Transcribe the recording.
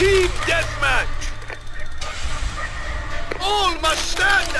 Team deathmatch! All must stand!